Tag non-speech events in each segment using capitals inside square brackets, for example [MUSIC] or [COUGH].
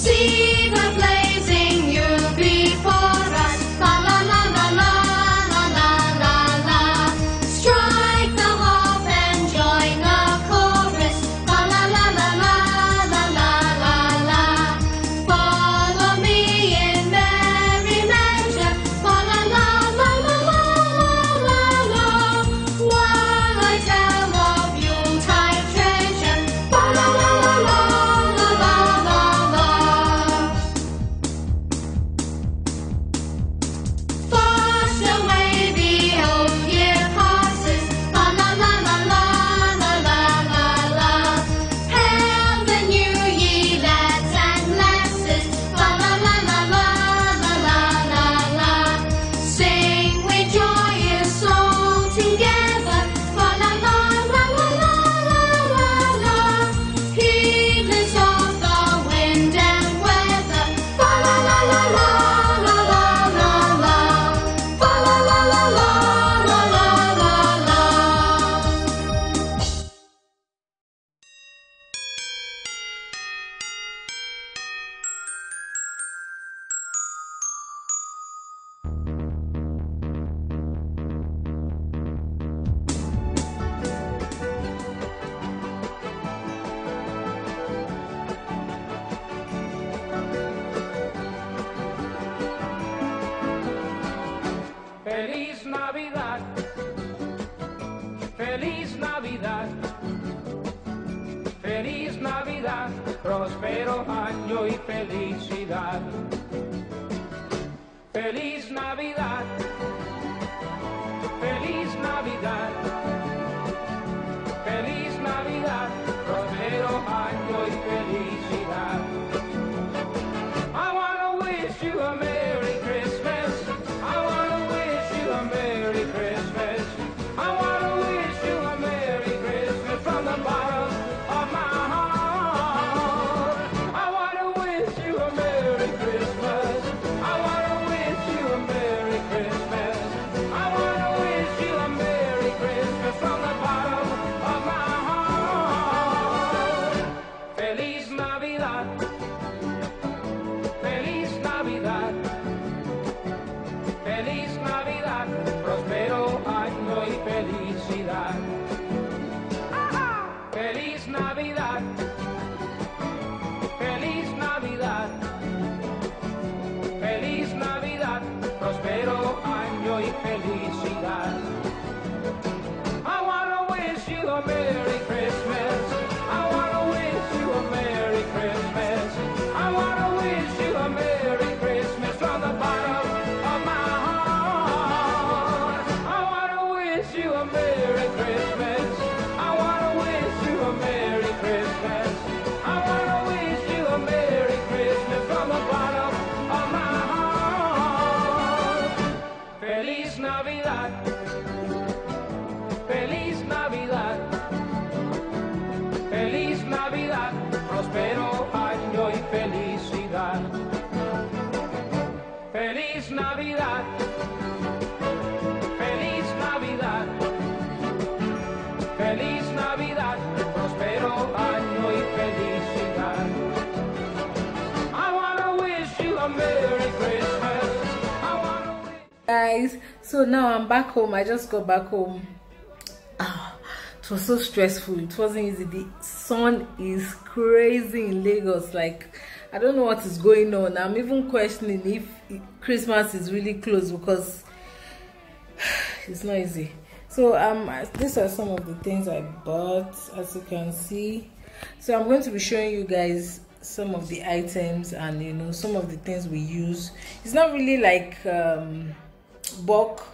see próspero año y felicidad. Feliz Navidad, felicidad. Navidad, próspero año y felicidad. I wanna wish you a Merry Christmas. Guys so now i'm back home. I just got back home. Ah, it was so stressful. It wasn't easy. The sun is crazy in lagos. Like i don't know what is going on. I'm even questioning if christmas is really close because [SIGHS] it's not easy so um these are some of the things i bought as you can see. So i'm going to be showing you guys some of the items and you know some of the things we use. It's not really like um bulk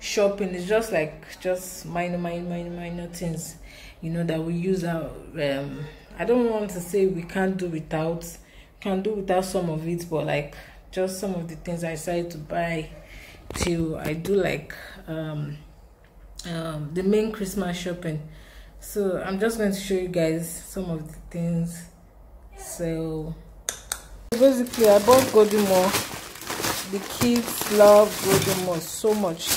shopping. It's just like just minor minor minor minor things you know that we use our um i don't want to say we can't do without can do without some of it but like just some of the things i decided to buy till i do like um um the main christmas shopping. So i'm just going to show you guys some of the things. So basically i bought Golden Morn the kids love Golden Morn so much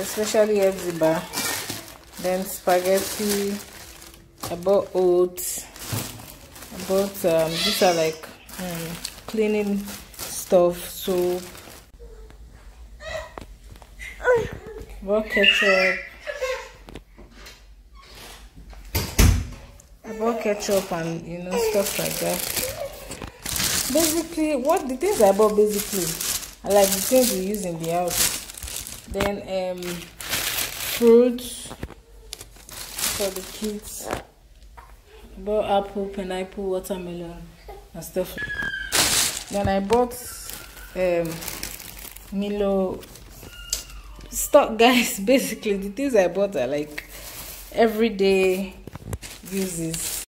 especially Epsiba. then spaghetti. I bought oats. I bought um these are like um, cleaning stuff soap bought ketchup. I bought ketchup and you know stuff like that. Basically what the things i bought basically I like the things we use in the house. Then um fruits for the kids. I bought apple pineapple watermelon and stuff. Then i bought um milo stock guys. [LAUGHS] Basically the things i bought are like everyday uses